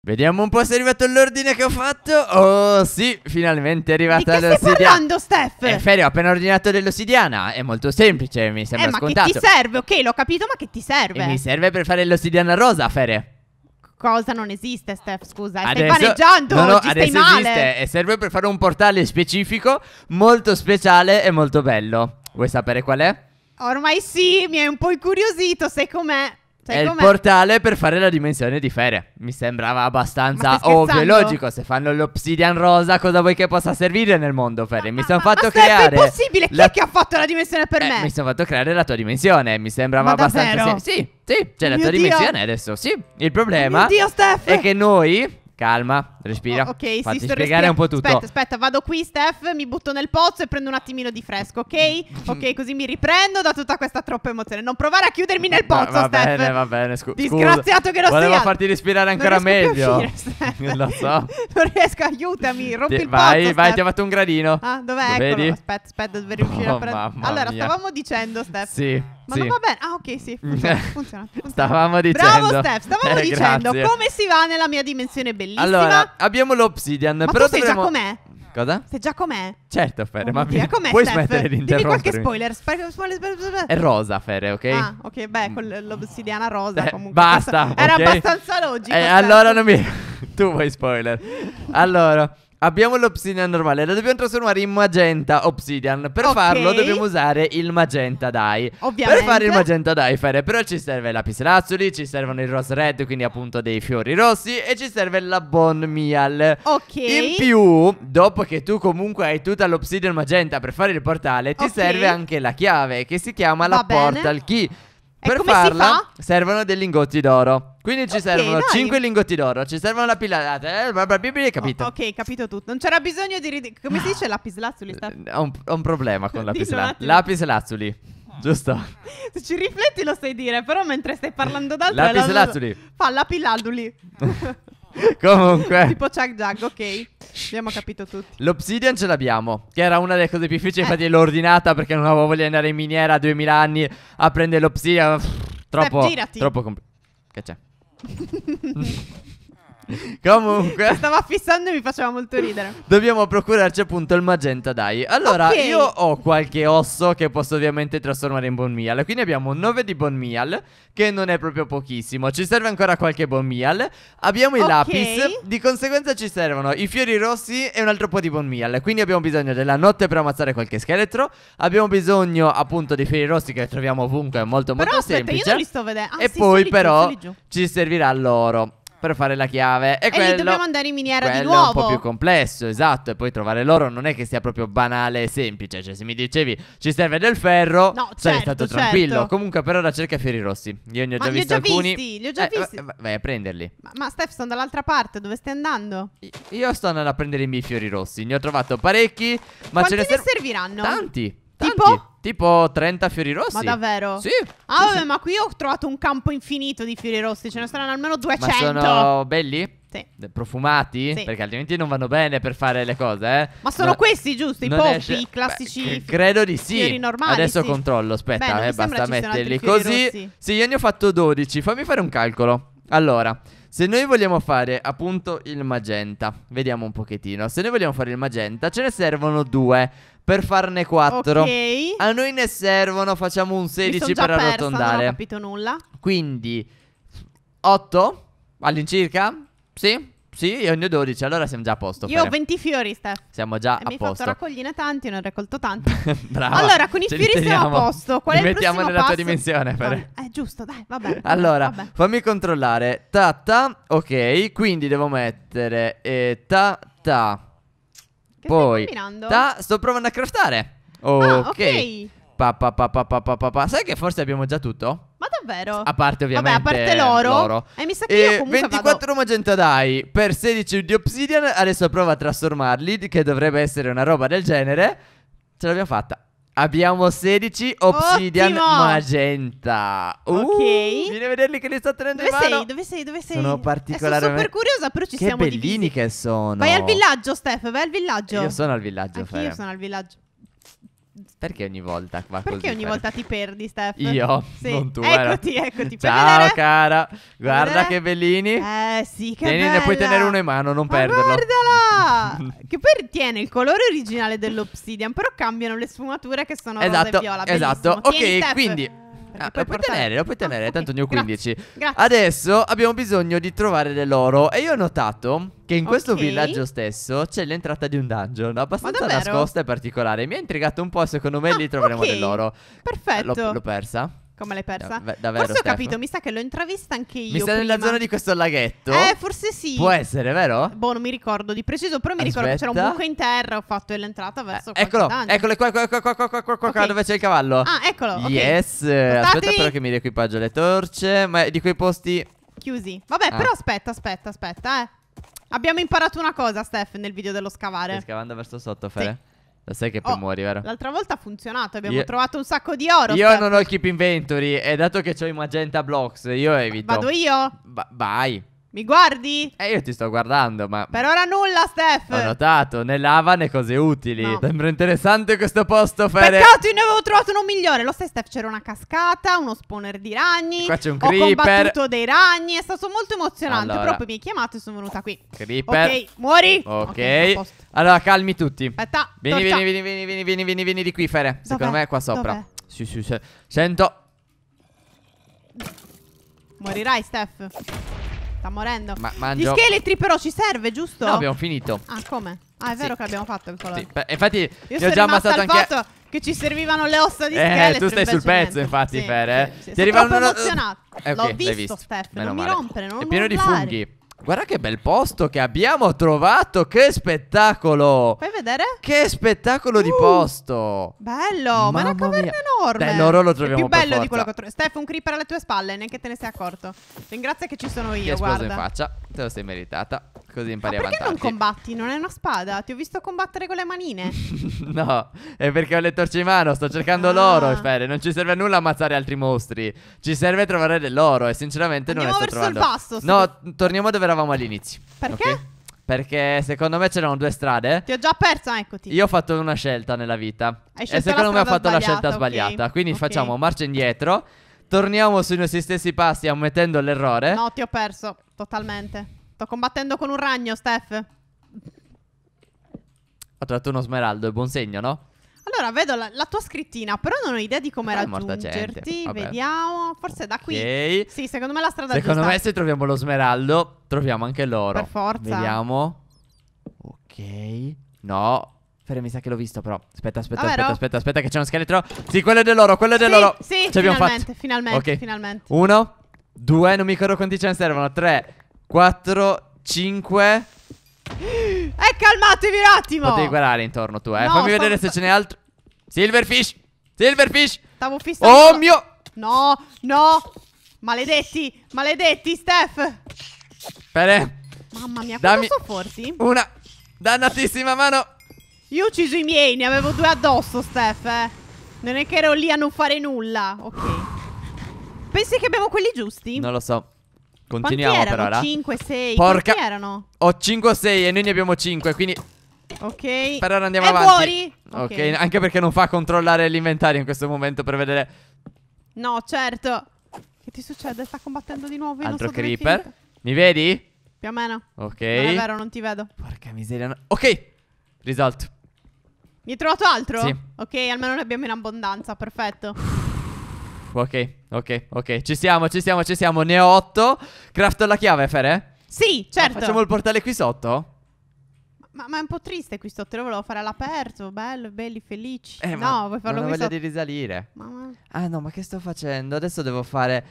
Vediamo un po' se è arrivato l'ordine che ho fatto. Oh, sì, finalmente è Di arrivata che stai l'ossidiana. parlando, Steph? Eh, Ferio, ho appena ordinato dell'ossidiana. È molto semplice, mi sembra Eh, ma scontato. che ti serve? Ok, l'ho capito, ma che ti serve? E mi serve per fare l'ossidiana rosa, Fere. Cosa non esiste, Steph? Scusa, stai Adesso- vaneggiando, no, no, oggi stai adesso male. esiste e serve per fare un portale specifico, molto speciale e molto bello. Vuoi sapere qual è? Ormai sì, mi hai un po' incuriosito, sai com'è? Sai è il com'è? portale per fare la dimensione di Fere. Mi sembrava abbastanza Ma ovvio e logico. Se fanno l'obsidian rosa, cosa vuoi che possa servire nel mondo, Fere? Mi Ma- sono ma- fatto ma creare. è possibile? Chi la- è che ha fatto la dimensione per Eh, me? Mi sono fatto creare la tua dimensione. Mi sembrava Ma abbastanza. sem- Sì, sì, c'è la tua Dio. dimensione adesso. Sì. Il problema Dio, è che noi. Calma, respira. Oh, ok, sì, Fatti sto spiegare respira- un po' tutto. Aspetta, aspetta, vado qui, Steph, mi butto nel pozzo e prendo un attimino di fresco, ok? Ok, così mi riprendo da tutta questa troppa emozione. Non provare a chiudermi nel Va- pozzo, va, Steph. bene, va bene. scu- Disgraziato che lo Volevo stai- farti respirare Non ancora riesco più a meglio. uscire, Steph. Lo so. non riesco, aiutami, rompi Ti- il vai, pozzo, vai, Steph. ti ho fatto un gradino. Ah, dov'è? Lo Eccolo. vedi? Aspetta, aspetta, dovrei riuscire Oh, a prendere. Allora, mia. stavamo dicendo, Steph. Sì. Ma sì. non va bene. Ah, ok, sì. Funziona. funziona, funziona. Stavamo dicendo. Bravo, Steph. Stavamo Eh, dicendo grazie. come si va nella mia dimensione bellissima. Allora, abbiamo l'obsidian. ma però tu sai dovremmo... già com'è? Cosa? Sai già com'è? Certo, Fere, Oh ma mi- com'è, puoi Steph? smettere di Dimmi qualche interrompermi? spoiler. Spoiler, spoiler, spoiler. È rosa, Fere, ok? Ah, ok, beh, con l'obsidiana rosa Eh, comunque. basta, Era ok? abbastanza logico. Eh, allora non mi. tu vuoi spoiler. Allora. Abbiamo l'obsidian normale, la dobbiamo trasformare in magenta obsidian. Per Ok. farlo dobbiamo usare il magenta dye. Ovviamente. Per fare il magenta dye, Fere, però ci serve lapis lazuli, ci servono i rose red, quindi appunto dei fiori rossi, e ci serve la bone meal. Ok. In più, dopo che tu comunque hai tutta l'obsidian magenta per fare il portale, ti Ok. serve anche la chiave che si chiama Va la bene. portal key. E Per farla fa? servono dei lingotti d'oro. Quindi ci Ok, servono dai. 5 lingotti d'oro, ci servono la pilata. Eh, bla capito? Oh, ok, capito tutto. Non c'era bisogno di. rid- Come si dice lapis lazuli, Steph? Eh, Ho un, ho un problema con lapis, Dillo un la- attimo. lapis lazuli. Giusto? Se ci rifletti lo sai dire, però mentre stai parlando d'altro. Lapis lo- lazuli. Fa lapilladuli. Comunque. tipo Chuck Jug, ok. Abbiamo capito tutti. L'obsidian ce l'abbiamo, che era una delle cose più difficili, Eh. infatti l'ho ordinata perché non avevo voglia di andare in miniera a 2000 anni a prendere l'obsidian. Troppo, girati. troppo compl- Che c'è? Comunque, Stava fissando e mi faceva molto ridere. dobbiamo procurarci appunto il magenta dai. Allora, Ok. io ho qualche osso che posso ovviamente trasformare in bone meal. Quindi abbiamo 9 di bone meal, che non è proprio pochissimo. Ci serve ancora qualche bone meal. Abbiamo i Ok. lapis, di conseguenza ci servono i fiori rossi e un altro po' di bone meal. Quindi abbiamo bisogno della notte per ammazzare qualche scheletro. Abbiamo bisogno appunto dei fiori rossi che troviamo ovunque, è molto Però molto aspetta, semplice. io non li sto vedendo. Ah, e sì, poi però ci servirà l'oro per fare la chiave. E, E quello, dobbiamo andare in miniera di quello è un po' nuovo. più complesso, esatto. E poi trovare l'oro non è che sia proprio banale e semplice. Cioè, se mi dicevi ci serve del ferro, No, sarei certo, stato tranquillo. certo. Comunque, per ora cerca fiori rossi. Io ne ho Ma già li ho visti già alcuni. visti, li ho già Eh, visti. va- va- vai a prenderli. Ma, ma Steph, sono dall'altra parte. Dove stai andando? Io sto andando a prendere i miei fiori rossi. Ne ho trovato parecchi. Ma Quanti ce ne servono serviranno? tanti. Tanti. Tipo 30 fiori rossi. Ma davvero? Sì. Ah, vabbè, sì. ma qui ho trovato un campo infinito di fiori rossi. Ce ne saranno almeno 200. Ma sono belli? Sì. Profumati? Sì. Perché altrimenti non vanno bene per fare le cose, eh. Ma sono No- questi, giusto? I poppi, esce- i classici. Beh, credo di sì. normali, Adesso sì. controllo, aspetta, Beh, eh, basta metterli così. rossi. Sì, io ne ho fatto 12. Fammi fare un calcolo. Allora, se noi vogliamo fare appunto il magenta, vediamo un pochettino. Se noi vogliamo fare il magenta, ce ne servono due per farne 4. Ok. A noi ne servono, facciamo un Mi 16 son già per persa, Non ho arrotondare. capito nulla. Quindi 8 all'incirca? Sì? Sì, io ne ho 12, allora siamo già a posto. Io ho Fere. 20 fiori, Steph. Siamo già E a mi hai fatto posto. raccogliene tanti, ne ho raccolto tanti. Brava. Allora, con i fiori siamo a posto. Qual è Li il mettiamo nella tua passo? dimensione, No, Fere. Eh, giusto, dai, vabbè. Allora, vabbè. fammi controllare. Ta ta, ok. Quindi devo mettere eh, ta ta. Che Poi stai combinando? sto provando a craftare. Ok. Ah, ok. Pa, pa, pa. Sai che forse abbiamo già tutto? Ma davvero? A parte ovviamente Vabbè, a parte l'oro. E mi sa che io E comunque 24 magenta dye per 16 di obsidian. Adesso provo a trasformarli. Che dovrebbe essere una roba del genere. Ce l'abbiamo fatta. Abbiamo 16 obsidian Ottimo! magenta. Uh, Ok. Vieni a vederli che li sto tenendo Dove in mano. sei? Dove sei? Dove sei? Sono particolarmente- Sono super curiosa, però ci che siamo bellini divisi. che sono. Vai al villaggio, Steph, vai al villaggio. Io sono al villaggio, Anch'io Fere. sono al villaggio. Perché ogni volta va così? Perché ogni Fede? volta ti perdi, Steph? Io, Sì. non tu. Eccoti, eccoti. Puoi Ciao vedere? cara, guarda vedere? che bellini. Eh sì, che Tieni, ne puoi tenere uno in mano, non Ma perderlo. guardala! che poi tiene il colore originale dell'obsidian, però cambiano le sfumature che sono rosa Esatto, e viola. esatto. Bellissimo. Tieni, Ok, Steph, quindi Ah, puoi lo puoi tenere, lo puoi tenere, Ah, tanto ne ho grazie, 15. Grazie. Adesso abbiamo bisogno di trovare dell'oro e io ho notato che in questo Ok. villaggio stesso c'è l'entrata di un dungeon abbastanza nascosta e particolare. Mi ha intrigato un po' secondo me Ah, lì troveremo ok. dell'oro. Perfetto. L'ho, l'ho persa? Come l'hai persa? Da, davvero, Forse ho Stefano. capito, mi sa che l'ho intravista anche io. Mi sa nella zona di questo laghetto? Eh, forse sì. Può essere, vero? Boh, non mi ricordo di preciso, però mi Aspetta. ricordo che c'era un buco in terra, ho fatto l'entrata verso eh, Eccolo, eccolo qua, qua, qua, qua, qua, qua, qua, qua okay. dove c'è il cavallo. Ah, eccolo. Okay. Yes. Portatevi. Aspetta però che mi riequipaggio le torce, ma di quei posti... Chiusi. Vabbè, ah. però aspetta, aspetta, aspetta, eh. Abbiamo imparato una cosa, Steph, nel video dello scavare. Stai scavando verso sotto, Fere. Sì. Lo sai che poi Oh, muori, vero? L'altra volta ha funzionato, abbiamo Io- trovato un sacco di oro. Io Steph. non ho il keep inventory e dato che ho i magenta blocks, io evito. Vado io? Va- vai. Mi guardi? E io ti sto guardando, ma Per ora nulla, Steph. ho notato, né lava né cose utili. No. Sembra interessante questo posto, Fere. Peccato, io ne avevo trovato uno migliore. Lo sai, Steph, c'era una cascata, uno spawner di ragni. Qua c'è un Ho creeper. combattuto dei ragni. È stato molto emozionante. Allora. Poi mi hai chiamato e sono venuta qui. Creeper. Ok, muori. Ok. posto. allora, calmi tutti. Aspetta. Vieni, vieni, vieni, vieni, vieni, vieni, vieni, vieni di qui, Fere. Secondo me è qua sopra. Dov'è? Sì, sì, sì. Sento. Morirai, Steph. Sta morendo. Ma Gli mangio. scheletri però ci serve, giusto? No, abbiamo finito. Ah, come? Ah, è vero Sì. che l'abbiamo fatto il colore. Sì, infatti, Io ti ho sono già ammazzato anche. fatto che ci servivano le ossa di Eh, scheletro. tu stai sul pezzo, infatti, Sì, Fer, eh. sì, sì. Ti Sono arrivano una- emozionato. Eh, ok, L'ho visto, visto. Steph. Meno non mi male. rompere, non È pieno di urlare. funghi. Guarda che bel posto che abbiamo trovato. Che spettacolo. Fai vedere? Che spettacolo di Uh, posto. Bello, ma è una Mamma caverna mia. enorme. Dai, l'oro lo È troviamo più per bello di quello che ho trovato. Steph, un creeper alle tue spalle, neanche te ne sei accorto. Ringrazia che ci sono Ti è io, esploso guarda. in faccia. Te lo sei meritata. Così Ma impari a perché non combatti? Non è una spada. Ti ho visto combattere con le manine. no, è perché ho le torce in mano. Sto cercando Ah. l'oro, Fere. Non ci serve a nulla ammazzare altri mostri. Ci serve trovare dell'oro. E sinceramente Andiamo non ne sto verso il trovando. basso. No, torniamo dove eravamo all'inizio. Perché? ok? Perché secondo me c'erano due strade. Ti ho già perso, eccoti. Io ho fatto una scelta nella vita. Hai e secondo me ho fatto la scelta sbagliata, ok. sbagliata. Quindi Ok. facciamo marcia indietro. Torniamo sui nostri stessi passi ammettendo l'errore. No, ti ho perso, totalmente. Sto combattendo con un ragno, Steph. Ho trovato uno smeraldo, è buon segno, no? Allora, vedo la, la tua scrittina, però non ho idea di come Ah, raggiungerti. Vediamo. Forse da qui. Ok. Sì, secondo me la strada Secondo giusta. me se troviamo lo smeraldo, troviamo anche l'oro. Per forza. Vediamo. Ok. No. Fere, mi sa che l'ho visto però. Aspetta, aspetta, Davvero? aspetta, aspetta, aspetta che c'è uno scheletro. Sì, quello è dell'oro, quello è dell'oro. Sì, sì Ce finalmente, fatto. finalmente, Ok. finalmente. Uno, due, non mi ricordo quanti ce ne servono. Tre, quattro, cinque. Eh, calmatevi un attimo. Potevi guardare intorno tu, eh. No, Fammi vedere se ce n'è altro. Silverfish. Silverfish. Stavo fissando. Oh mio. No, no. Maledetti, maledetti, Steph. Fere, Mamma mia, Dammi- quanto sono forti? una dannatissima mano. Io ho ucciso i miei, ne avevo due addosso, Steph, eh. Non è che ero lì a non fare nulla. Ok. Pensi che abbiamo quelli giusti? Non lo so. Continuiamo per erano? ora. 5, 6. Porca- erano? Ho 5 o 6 e noi ne abbiamo 5, quindi Ok. per ora andiamo È avanti. fuori? ok, anche perché non fa controllare l'inventario in questo momento per vedere No, certo. Che ti succede? Sta combattendo di nuovo. Io altro so creeper. Mi vedi? Più o meno. Ok. Non è vero, non ti vedo. Porca miseria. no- Ok, risolto. Mi hai trovato altro? Sì. Ok, almeno ne abbiamo in abbondanza. Perfetto. Ok, ok, ok. Ci siamo, ci siamo, ci siamo. Ne ho 8. Crafto la chiave, Fere? Sì, certo. facciamo il portale qui sotto? ma, ma è un po' triste qui sotto. Io volevo fare all'aperto. Bello, belli, felici. Eh, ma no, vuoi farlo non qui sotto? di risalire. Mamma- Ah no, ma che sto facendo? Adesso devo fare...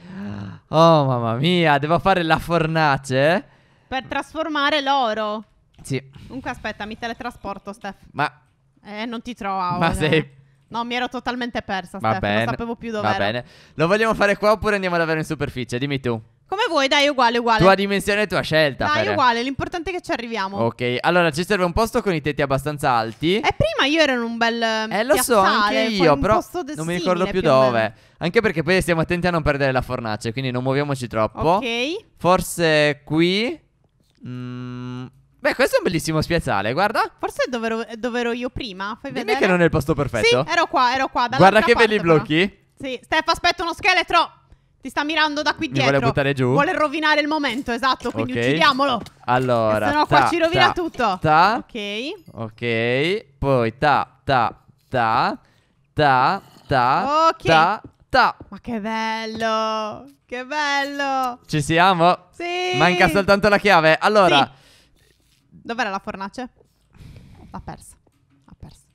Oh, mamma mia, devo fare la fornace? Per trasformare l'oro. Sì, Comunque aspetta, mi teletrasporto, Steph. ma... Eh, non ti trovavo. Ma sei... No, mi ero totalmente persa, Va Steph. bene, Non sapevo più dove Va bene. Lo vogliamo fare qua oppure andiamo davvero in superficie? Dimmi tu. Come vuoi, dai, uguale, uguale. Tua dimensione e tua scelta, dai, Fere. uguale. L'importante è che ci arriviamo. Ok, allora ci serve un posto con i tetti abbastanza alti. E prima io ero in un bel Eh, lo so, piazzale, anche poi io, un però posto de- non mi simile, ricordo più più o meno. dove. Anche perché poi stiamo attenti a non perdere la fornace, quindi non muoviamoci troppo. Ok. Forse qui. Mm, Beh, questo è un bellissimo spiazzale, guarda. Forse è dove ero, è dove ero io prima. Fai Dimmi vedere. che non è il posto perfetto. Sì, ero qua, ero qua. Guarda che belli però. blocchi. Sì, Steph, aspetta uno scheletro. Ti sta mirando da qui Mi dietro. vuole buttare giù? Vuole rovinare il momento, esatto. Quindi Ok. uccidiamolo. Allora, Se no qua ci rovina ta, tutto. Ta, Ok. ok. Poi ta, ta, ta, ta, ta, Ok. ta, ta. Ma che bello. Che bello. Ci siamo? Sì. Manca soltanto la chiave. Allora, Dov'era la fornace? L'ha persa. L'ha persa.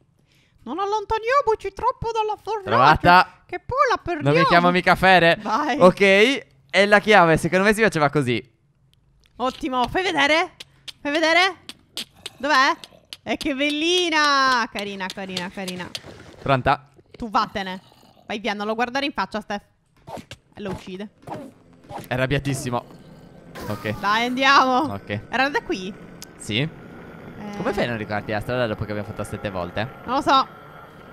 Non allontaniamoci troppo dalla fornace. trovata. Che poi la perdiamo. Non mi chiamo mica Fere. Vai. Ok. E la chiave, secondo me si faceva così. Ottimo. Fai vedere? Fai vedere? Dov'è? E che bellina. Carina, carina, carina. Pronta? Tu vattene. Vai via, non lo guardare in faccia, Steph. E lo uccide. È arrabbiatissimo. Ok. Dai, andiamo. Ok. Era da qui? Sì. Eh, Come fai a non ricordarti la strada dopo che abbiamo fatto sette volte? Non lo so.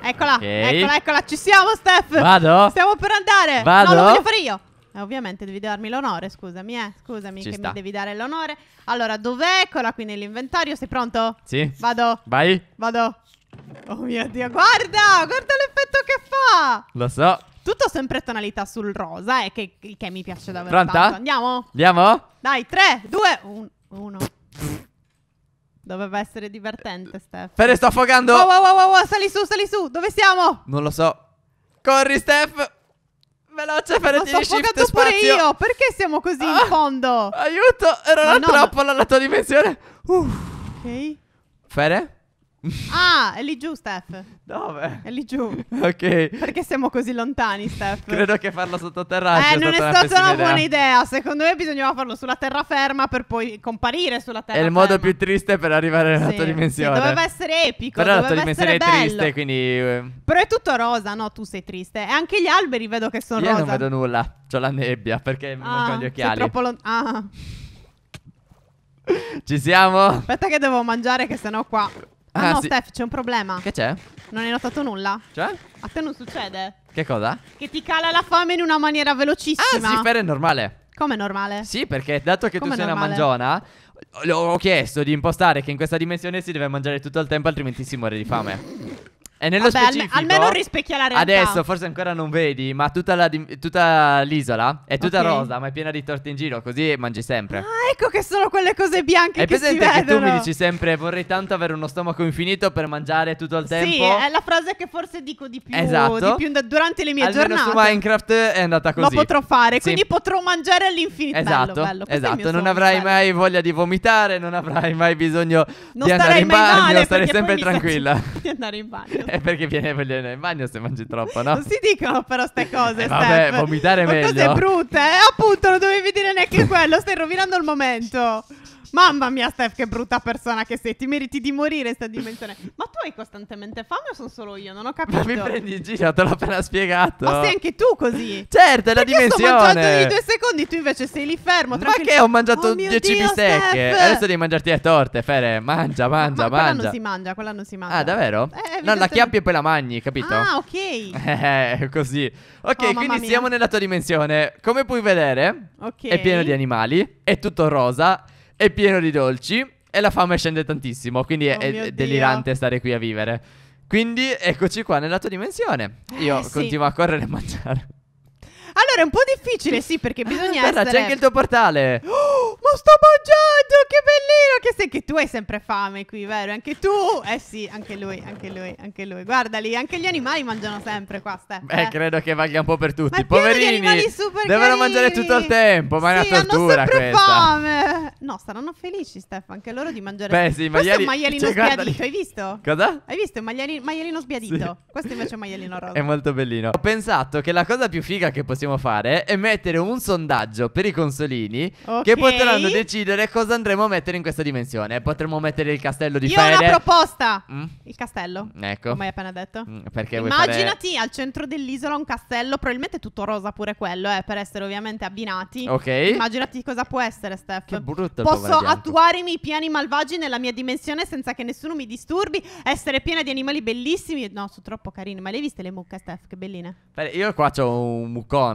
Eccola, Ok. eccola, eccola. Ci siamo, Steph. Vado? Stiamo per andare. Vado? No, lo voglio fare io. Eh, ovviamente devi darmi l'onore, scusami, eh. Scusami Ci che sta. mi devi dare l'onore. Allora, dov'è? Eccola qui nell'inventario. Sei pronto? Sì. Vado, Vai. vado. Oh mio Dio, guarda! Guarda l'effetto che fa! Lo so. Tutto sempre tonalità sul rosa, eh, che, che mi piace davvero Pronta? tanto. Andiamo? Andiamo? Dai, 3, 2, 1. Doveva essere divertente, Steph. Fere, sto affogando. Wow, wow, wow, wow, sali su, sali su. Dove siamo? Non lo so. Corri, Steph. Veloce, sto tieni shift affogando pure spazio. io. Perché siamo così in Ah. fondo? Aiuto, era una no, trappola la tua dimensione. Uh. Ok. Fere? Ah, è lì giù, Steph. Dove? È lì giù. Ok. Perché siamo così lontani, Steph? Credo che farlo sottoterra Eh, sia non è stata una idea. buona idea. Secondo me bisognava farlo sulla terraferma per poi comparire sulla È terraferma. il modo più triste per arrivare nella Sì, tua sì, dimensione. doveva essere epico. Però la tua dimensione è triste, quindi. eh, Però è tutto rosa, no? Tu sei triste. E anche gli alberi vedo che sono Io rosa. non vedo nulla. C'ho la nebbia perché mi Ah, mancano gli sei occhiali. troppo lont- ah. Ci siamo? Aspetta che devo mangiare che sennò qua... Ah, Ah, no, sì. Steph, c'è un problema. Che c'è? Non hai notato nulla? Cioè? A te non succede? Che cosa? Che ti cala la fame in una maniera Ah, velocissima. sì, Fere è normale. Come normale? Sì, perché dato che Come tu sei normale? una mangiona, ho chiesto di impostare che in questa dimensione si deve mangiare tutto il tempo, altrimenti si muore di fame. E nello Vabbè, specifico almeno rispecchia la realtà. Adesso forse ancora non vedi, ma tutta, la tutta l'isola è tutta Ok. rosa, ma è piena di torte in giro, così mangi sempre. Ah, ecco che sono quelle cose bianche Hai che si presente che tu vedono. mi dici sempre vorrei tanto avere uno stomaco infinito per mangiare tutto il tempo? Sì, è la frase che forse dico di più, Esatto. di più durante le mie Almeno giornate. su Minecraft è andata Lo così. potrò fare, Sì. quindi potrò mangiare all'infinito. Esatto, bello, bello. È esatto. non avrai bello. mai voglia di vomitare, non avrai mai bisogno Non di andare in bagno, male stare sempre tranquilla. di andare in bagno. È perché viene andare in bagno se mangi troppo, no? Non si dicono però ste cose, Eh, vabbè, Steph. vomitare è Ma cose meglio. brutte, eh? Appunto, non dovevi dire neanche quello, stai rovinando il momento. Mamma mia, Steph, che brutta persona che sei. Ti meriti di morire in sta dimensione. Ma tu hai costantemente fame o sono solo io? Non ho capito. Ma mi prendi in giro, te l'ho appena spiegato. Ma sei anche tu così. Certo, è la Perché sto mangiando di dimensione. due secondi, tu invece sei lì fermo. Ma che ho mangiato Oh mio 10 Dio, bistecche? Adesso devi mangiarti le torte, Fere. Mangia, mangia, Ma quella mangia. non si mangia, quella non si mangia. Ah, davvero? Eh, no, la chiappi e poi la mangi, capito? Ah, ok. Eh, così. Ok, Oh, quindi siamo nella tua dimensione. Come puoi vedere, Ok. è pieno di animali, è tutto rosa, è pieno di dolci e la fame scende tantissimo, quindi è, Oh è Dio. delirante stare qui a vivere. Quindi eccoci qua nella tua dimensione. Io Eh, sì. continuo a correre e mangiare. Allora è un po' difficile, sì, perché bisogna Guarda, essere... c'è anche il tuo portale. Oh, ma sto mangiando, che bellino che sei che tu hai sempre fame qui, vero? Anche tu? Eh sì, anche lui, anche lui, anche lui. Guarda lì, anche gli animali mangiano sempre qua, Steph. Beh, eh. credo che valga un po' per Ma tutti. di Poverini devono carini. mangiare tutto il tempo, ma è sì, una tortura questa. fame. No, saranno felici, Steph, anche loro di mangiare. Beh, sì, Questo è un maiali- maialino cioè, sbiadito, lì. hai visto? Cosa? Hai visto? È un maiali- maialino sbiadito. Sì. Questo invece è un maialino rosa. È molto bellino. Ho pensato che la cosa più figa che possiamo fare è mettere un sondaggio per i consolini Ok. che potranno decidere cosa andremo a mettere in questa dimensione. Potremmo mettere il castello di Io ho Fere. una proposta. Mm? Il castello. Ecco. Come hai appena detto. Mm, Perché vuoi fare... Immaginati al centro dell'isola un castello, probabilmente tutto rosa pure quello, eh, per essere ovviamente abbinati. Ok. Immaginati cosa può essere, Steph. Che brutto Posso attuare i miei piani malvagi nella mia dimensione senza che nessuno mi disturbi, essere piena di animali bellissimi. No, sono troppo carini. Ma le hai viste le mucche, Steph? Che belline. Io qua c'ho un muccone.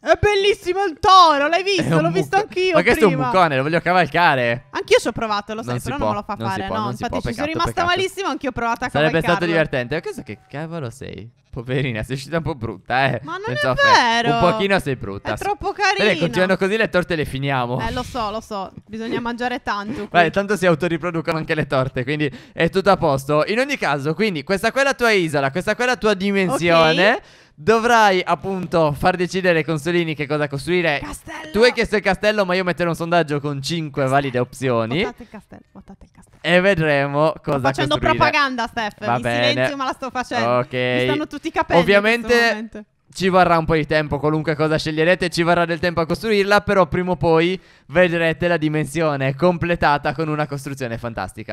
È bellissimo il toro, l'hai visto? L'ho visto anch'io. Ma questo è un prima. bucone, lo voglio cavalcare. Anch'io ci ho provato, lo sai, Non però non me lo fa non fare. può, no, non si infatti può, ci sono peccato, rimasta peccato. malissimo, anch'io ho provato a Sarebbe stato cavalcarlo. divertente. Ma questo che cavolo sei? Poverina, sei uscita un po' brutta, eh. Ma non Senza è vero. Un pochino sei brutta. È troppo Vedi, carino. continuando così le torte le finiamo. Eh, lo so, lo so. Bisogna mangiare tanto. Vai, tanto si autoriproducono anche le torte, quindi è tutto a posto. In ogni caso, quindi, questa qua è la tua isola, questa qua è la tua dimensione. Dovrai appunto far decidere ai consolini che cosa costruire. Castello. Tu hai chiesto il castello, ma io metterò un sondaggio con 5 valide opzioni. Votate il castello, votate il castello. E vedremo cosa Sto facendo costruire. propaganda, Steph. Va in bene. silenzio, ma la sto facendo. Ok. Mi stanno tutti i capelli. Ovviamente ci vorrà un po' di tempo, qualunque cosa sceglierete, ci vorrà del tempo a costruirla, però prima o poi vedrete la dimensione completata con una costruzione fantastica.